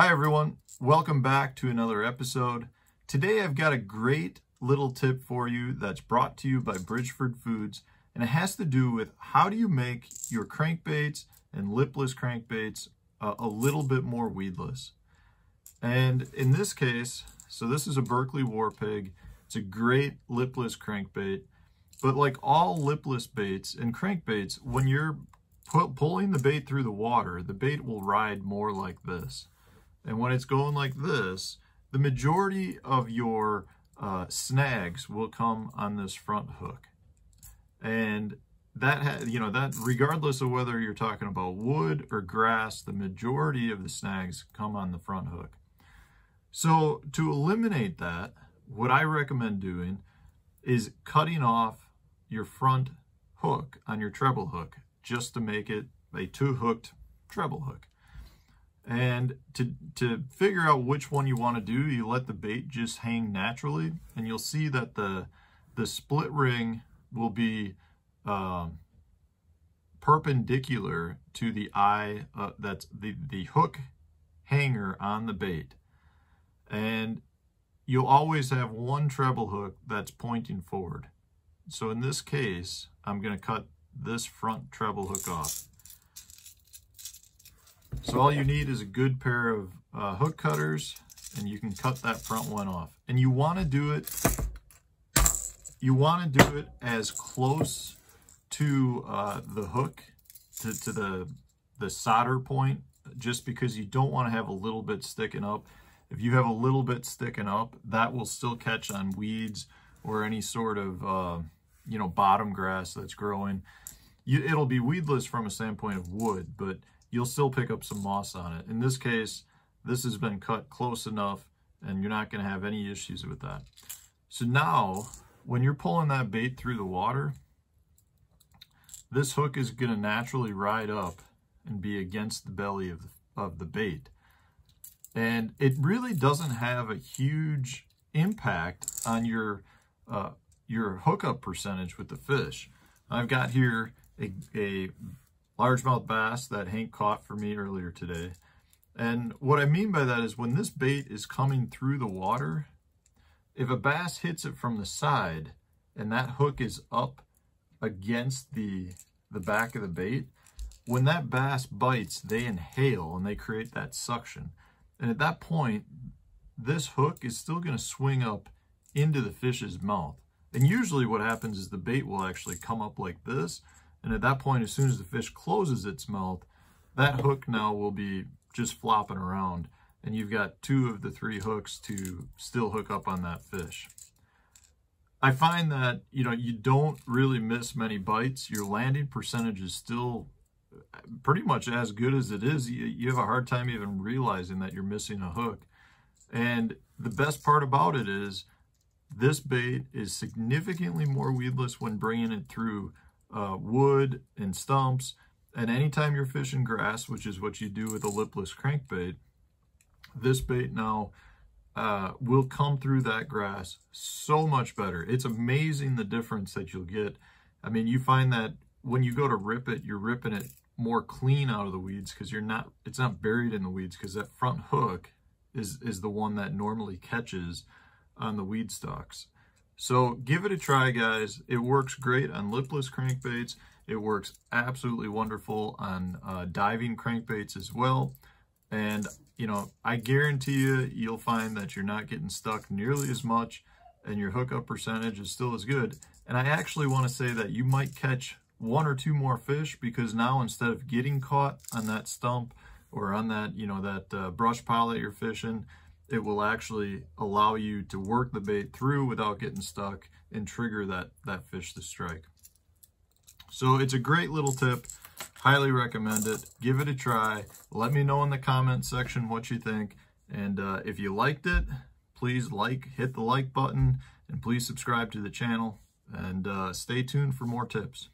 Hi everyone, welcome back to another episode. Today I've got a great little tip for you that's brought to you by Bridgford Foods and it has to do with how do you make your crankbaits and lipless crankbaits uh, a little bit more weedless. And in this case, so this is a Berkley Warpig. It's a great lipless crankbait, but like all lipless baits and crankbaits, when you're pulling the bait through the water, the bait will ride more like this. And when it's going like this, the majority of your uh, snags will come on this front hook. And that, you know, that regardless of whether you're talking about wood or grass, the majority of the snags come on the front hook. So to eliminate that, what I recommend doing is cutting off your front hook on your treble hook just to make it a two-hooked treble hook. And to, to figure out which one you want to do, you let the bait just hang naturally, and you'll see that the, the split ring will be um, perpendicular to the eye, uh, that's the, the hook hanger on the bait. And you'll always have one treble hook that's pointing forward. So in this case, I'm going to cut this front treble hook off. So all you need is a good pair of uh, hook cutters and you can cut that front one off. And you want to do it, you want to do it as close to uh, the hook, to, to the, the solder point, just because you don't want to have a little bit sticking up. If you have a little bit sticking up, that will still catch on weeds or any sort of, uh, you know, bottom grass that's growing. You, it'll be weedless from a standpoint of wood, but you'll still pick up some moss on it. In this case, this has been cut close enough and you're not going to have any issues with that. So now, when you're pulling that bait through the water, this hook is going to naturally ride up and be against the belly of the, of the bait. And it really doesn't have a huge impact on your uh, your hookup percentage with the fish. I've got here a, a largemouth bass that Hank caught for me earlier today. And what I mean by that is when this bait is coming through the water, if a bass hits it from the side and that hook is up against the, the back of the bait, when that bass bites, they inhale and they create that suction. And at that point, this hook is still going to swing up into the fish's mouth. And usually what happens is the bait will actually come up like this. And at that point, as soon as the fish closes its mouth, that hook now will be just flopping around. And you've got two of the three hooks to still hook up on that fish. I find that, you know, you don't really miss many bites. Your landing percentage is still pretty much as good as it is. You, you have a hard time even realizing that you're missing a hook. And the best part about it is this bait is significantly more weedless when bringing it through uh, wood and stumps. And anytime you're fishing grass, which is what you do with a lipless crankbait, this bait now uh, will come through that grass so much better. It's amazing the difference that you'll get. I mean, you find that when you go to rip it, you're ripping it more clean out of the weeds because you're not, it's not buried in the weeds because that front hook is, is the one that normally catches on the weed stalks. So give it a try, guys. It works great on lipless crankbaits. It works absolutely wonderful on uh, diving crankbaits as well. And, you know, I guarantee you, you'll find that you're not getting stuck nearly as much and your hookup percentage is still as good. And I actually want to say that you might catch one or two more fish because now instead of getting caught on that stump or on that, you know, that uh, brush pile that you're fishing, it will actually allow you to work the bait through without getting stuck and trigger that, that fish to strike. So it's a great little tip. Highly recommend it. Give it a try. Let me know in the comment section what you think. And uh, if you liked it, please like, hit the like button, and please subscribe to the channel. And uh, stay tuned for more tips.